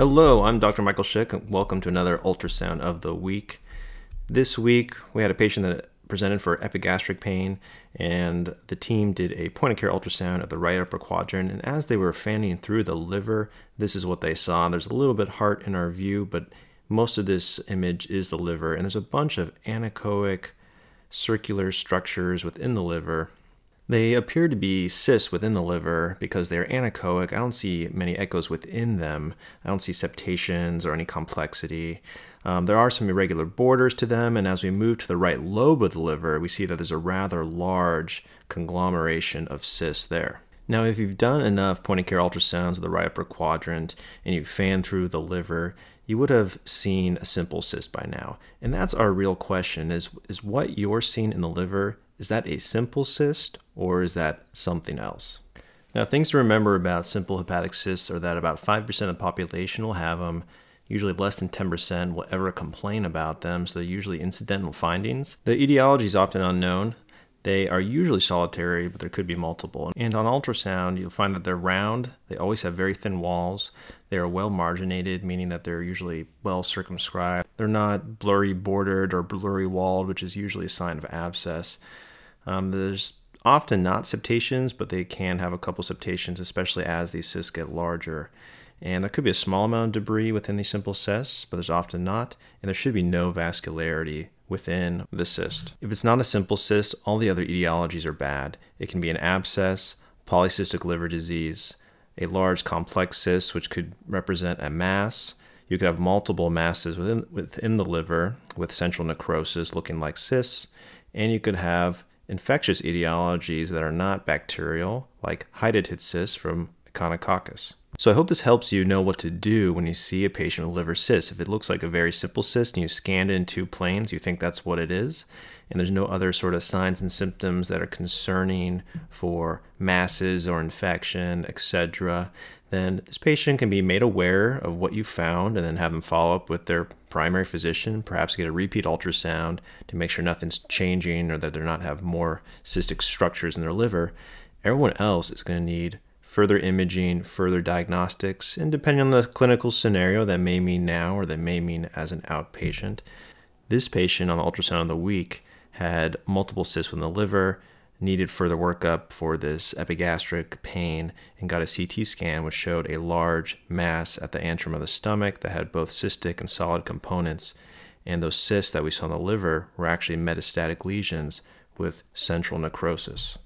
Hello, I'm Dr. Michael Schick, and welcome to another ultrasound of the week. This week, we had a patient that presented for epigastric pain, and the team did a point of care ultrasound of the right upper quadrant. And as they were fanning through the liver, this is what they saw. There's a little bit heart in our view, but most of this image is the liver, and there's a bunch of anechoic circular structures within the liver. They appear to be cysts within the liver because they're anechoic. I don't see many echoes within them. I don't see septations or any complexity. Um, there are some irregular borders to them, and as we move to the right lobe of the liver, we see that there's a rather large conglomeration of cysts there. Now, if you've done enough point of care ultrasounds of the right upper quadrant and you fan through the liver, you would have seen a simple cyst by now. And that's our real question is, is what you're seeing in the liver is that a simple cyst or is that something else? Now, things to remember about simple hepatic cysts are that about 5% of the population will have them. Usually less than 10% will ever complain about them, so they're usually incidental findings. The etiology is often unknown. They are usually solitary, but there could be multiple. And on ultrasound, you'll find that they're round. They always have very thin walls. They are well marginated, meaning that they're usually well circumscribed. They're not blurry bordered or blurry walled, which is usually a sign of abscess. Um, there's often not septations, but they can have a couple septations, especially as these cysts get larger. And there could be a small amount of debris within these simple cysts, but there's often not. And there should be no vascularity within the cyst. If it's not a simple cyst, all the other etiologies are bad. It can be an abscess, polycystic liver disease, a large complex cyst, which could represent a mass. You could have multiple masses within, within the liver with central necrosis looking like cysts. And you could have infectious etiologies that are not bacterial, like hydatid cysts from Echinococcus. So I hope this helps you know what to do when you see a patient with liver cyst. If it looks like a very simple cyst and you scan it in two planes, you think that's what it is, and there's no other sort of signs and symptoms that are concerning for masses or infection, etc., then this patient can be made aware of what you found and then have them follow up with their primary physician, perhaps get a repeat ultrasound to make sure nothing's changing or that they're not have more cystic structures in their liver. Everyone else is going to need further imaging, further diagnostics, and depending on the clinical scenario, that may mean now or that may mean as an outpatient. This patient on the ultrasound of the week had multiple cysts in the liver, needed further workup for this epigastric pain, and got a CT scan which showed a large mass at the antrum of the stomach that had both cystic and solid components. And those cysts that we saw in the liver were actually metastatic lesions with central necrosis.